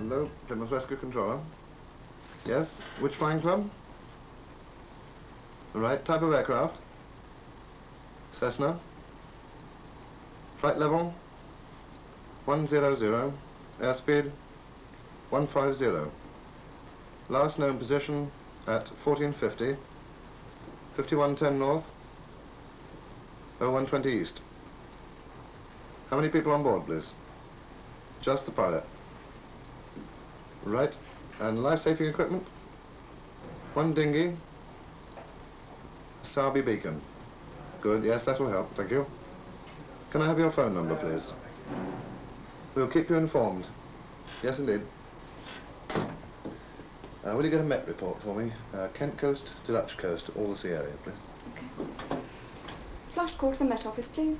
Hello, Plymouth Rescue Controller. Yes, which flying club? The Right, type of aircraft? Cessna. Flight level? 100, airspeed 150. Last known position at 1450, 5110 north, 0120 east. How many people on board, please? Just the pilot. Right. And life-saving equipment? One dinghy. SARBE beacon. Good, yes, that'll help, thank you. Can I have your phone number, please? We'll keep you informed. Yes, indeed. Uh, will you get a Met report for me? Uh, Kent coast to Dutch coast, all the sea area, please. Okay. Flash call to the Met office, please.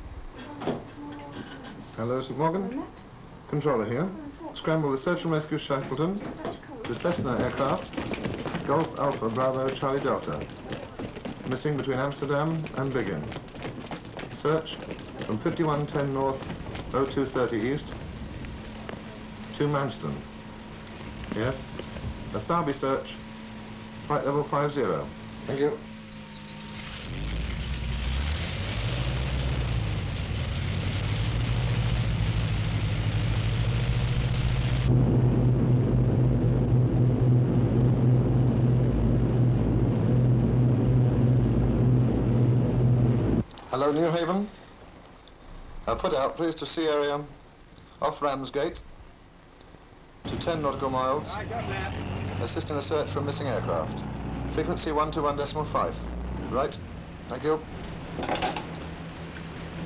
Hello, St. Mawgan. Met. Controller here. Scramble the search and rescue Shackleton to Cessna aircraft, Golf Alpha Bravo Charlie Delta. Missing between Amsterdam and Biggin. Search from 5110 north, 0230 east to Manston. Yes. a Asabi search, flight level 50. Thank you. Hello, Newhaven. Uh, put out, please, to sea area off Ramsgate to 10 nautical miles. Assist in a search for a missing aircraft. Frequency 121.5. Right. Thank you.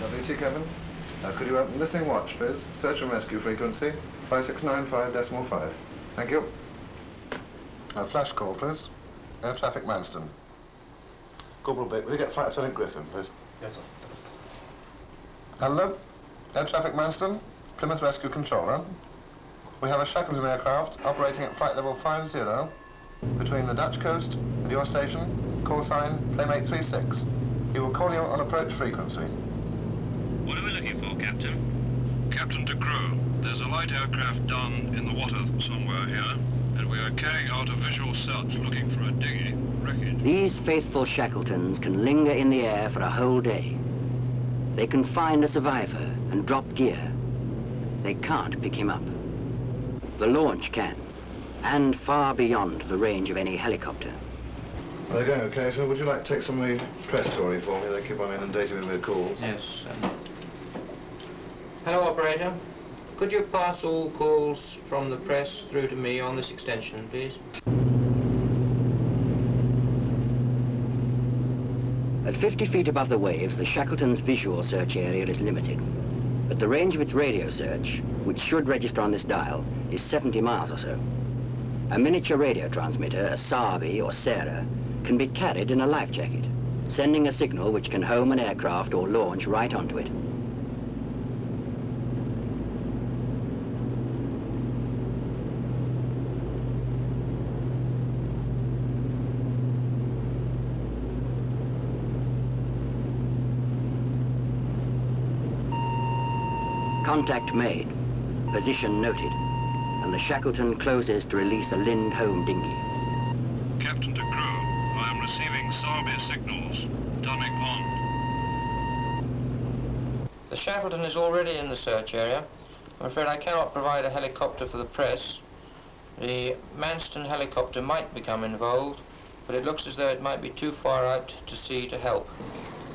WT Kevin. Uh, could you open listening watch, please? Search and rescue frequency 5695.5. Thank you. Uh, flash call, please. Air traffic Manston. Corporal Bick, will you get Flight Lieutenant Griffin, please? Yes, sir. Hello, Air Traffic Manston, Plymouth Rescue Controller. We have a Shackleton aircraft operating at flight level 50 between the Dutch coast and your station, call sign Playmate 36. He will call you on approach frequency. What are we looking for, Captain? Captain de Croo, there's a light aircraft down in the water somewhere here, and we are carrying out a visual search looking for a dinghy wreckage. These faithful Shackletons can linger in the air for a whole day. They can find a survivor and drop gear. They can't pick him up. The launch can, and far beyond the range of any helicopter. They're going okay, so would you like to take some of the press story for me? They keep on inundating me with calls. Yes. Um, hello, operator. Could you pass all calls from the press through to me on this extension, please? At 50 feet above the waves, the Shackleton's visual search area is limited. But the range of its radio search, which should register on this dial, is 70 miles or so. A miniature radio transmitter, a SARBE or SARAH, can be carried in a life jacket, sending a signal which can home an aircraft or launch right onto it. Contact made, position noted, and the Shackleton closes to release a Lindholme dinghy. Captain de Croo, I am receiving SARBE signals. Dunning on. The Shackleton is already in the search area. I'm afraid I cannot provide a helicopter for the press. The Manston helicopter might become involved, but it looks as though it might be too far out to sea to help.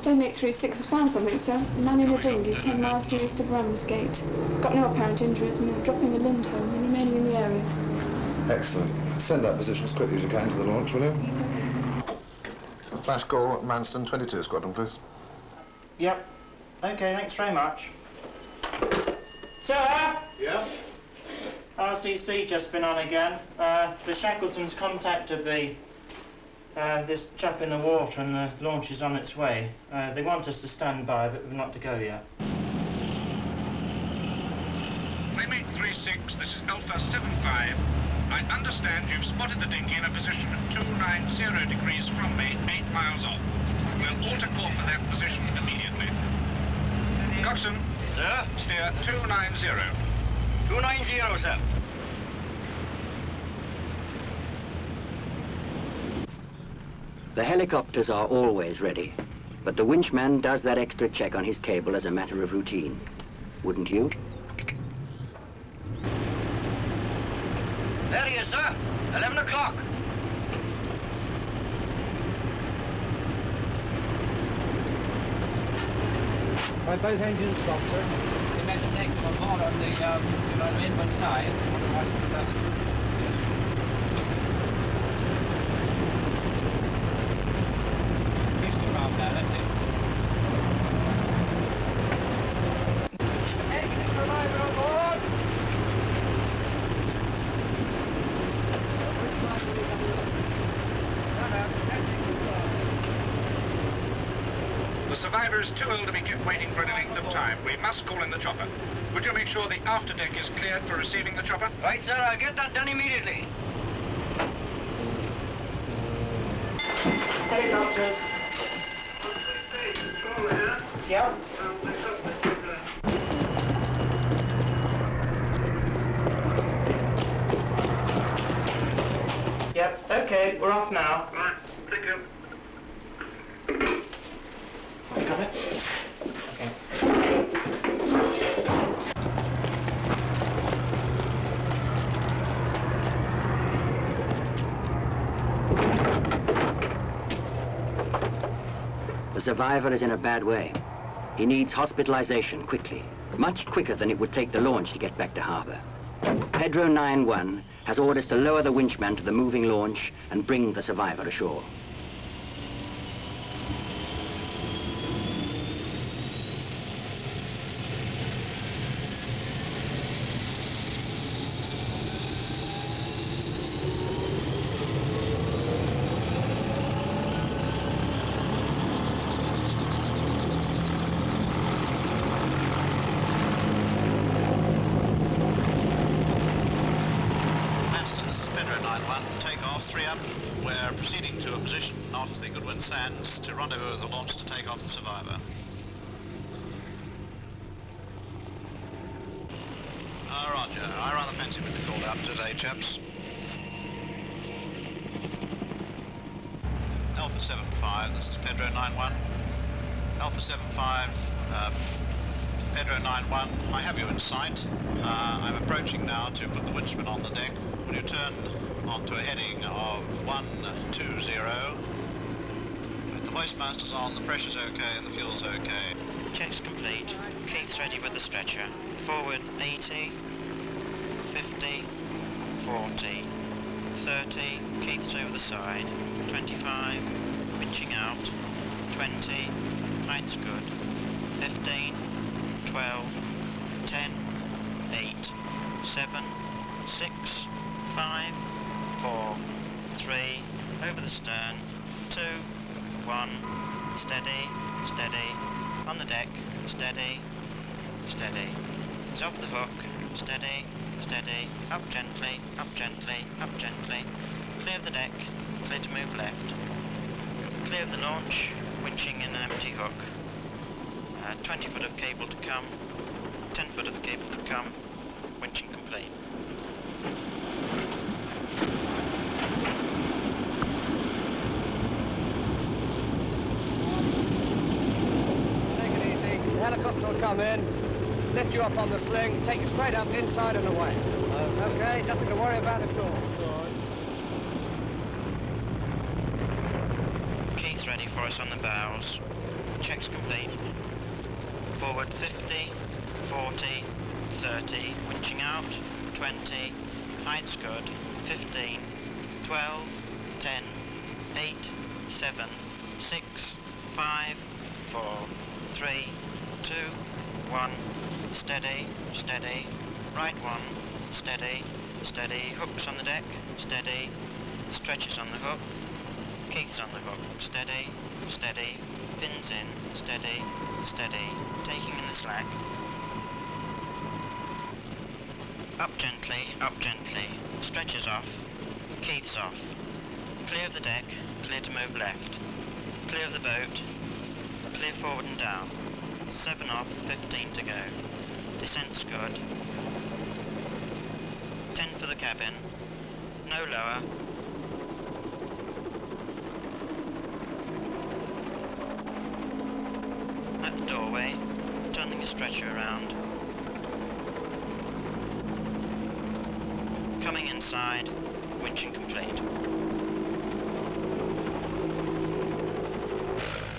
Playmate 36 has found something, sir. A man in a dinghy, 10 miles due east of Ramsgate. He's got no apparent injuries and they're dropping a Lindholme and remaining in the area. Excellent. Send that position as quickly as you can to the launch, will you? A flash call, Manston 22 Squadron, please. Yep. Okay, thanks very much. Sir? Yeah? RCC just been on again. Uh, the Shackletons contacted the uh, this chap in the water and the launch is on its way. Uh, they want us to stand by, but we're not to go yet. Playmate 36, this is Alpha 75. I understand you've spotted the dinghy in a position of 290 degrees from me, 8 miles off. We'll alter course for that position immediately. Coxswain. Sir? Steer 290. 290, sir. The helicopters are always ready, but the winchman does that extra check on his cable as a matter of routine. Wouldn't you? There he is, sir. 11 o'clock. Right, both engines stop, sir. You meant to take them on board on the, um, you know, the inward side. Otherwise, it doesn't. He's still around there, that's it. Engine survivor on board! The is too old to be kept waiting for any length of time. We must call in the chopper. Would you make sure the after deck is cleared for receiving the chopper? Right, sir. I'll get that done immediately. Helicopters. Yep. Yep, okay, we're off now. Right, thank you. Got it? The survivor is in a bad way. He needs hospitalization quickly, much quicker than it would take the launch to get back to harbor. Pedro 9-1 has orders to lower the winchman to the moving launch and bring the survivor ashore. Manston, this is Pedro 9-1. Take off, three up. We're proceeding to a position off the Goodwin Sands to rendezvous with the launch to take off the survivor. Uh, roger. I rather fancy be called out today, chaps. Alpha 75, this is Pedro 9-1. Alpha 75, uh, Pedro 9-1, I have you in sight. Uh, I'm approaching now to put the winchman on the deck. Will you turn onto a heading of 120? With the hoist masters on, the pressure's okay and the fuel's okay. Checks complete. Keith's ready with the stretcher. Forward 80, 50, 40, 30, Keith's over the side, 25, winching out, 20, height's good, 15, 12, 10, 8, 7, 6, 5, 4, 3, over the stern, 2, 1, steady, steady, on the deck, steady, steady. It's off the hook, steady, steady, up gently, up gently, up gently. Clear of the deck, clear to move left. Clear of the launch, winching in an empty hook. Uh, 20 foot of cable to come, 10 foot of cable to come, winching complete. Take it easy. The helicopter will come in, lift you up on the sling, take you straight up inside and away. Okay, nothing to worry about at all. Keith's ready for us on the bows. Checks complete. Forward 50, 40, 30, winching out, 20, height's good, 15, 12, 10, 8, 7, 6, 5, 4, 3, 2, 1, steady, steady, right one, steady, steady, hooks on the deck, steady, stretches on the hook, Keith's on the hook, steady, steady, pins in, steady, steady, taking in the slack. Up gently, up gently, stretches off, Keith's off. Clear of the deck, clear to move left. Clear of the boat, clear forward and down. 7 off, 15 to go. Descent's good. 10 for the cabin. No lower. At the doorway, turning the stretcher around. Coming inside, winching complete.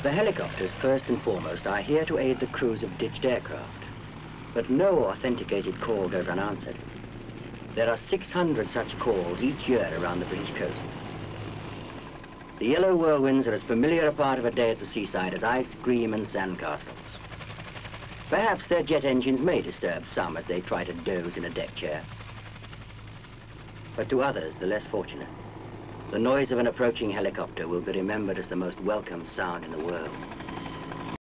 The helicopters, first and foremost, are here to aid the crews of ditched aircraft. But no authenticated call goes unanswered. There are 600 such calls each year around the British coast. The yellow whirlwinds are as familiar a part of a day at the seaside as ice cream and sandcastles. Perhaps their jet engines may disturb some as they try to doze in a deck chair. But to others, the less fortunate, the noise of an approaching helicopter will be remembered as the most welcome sound in the world.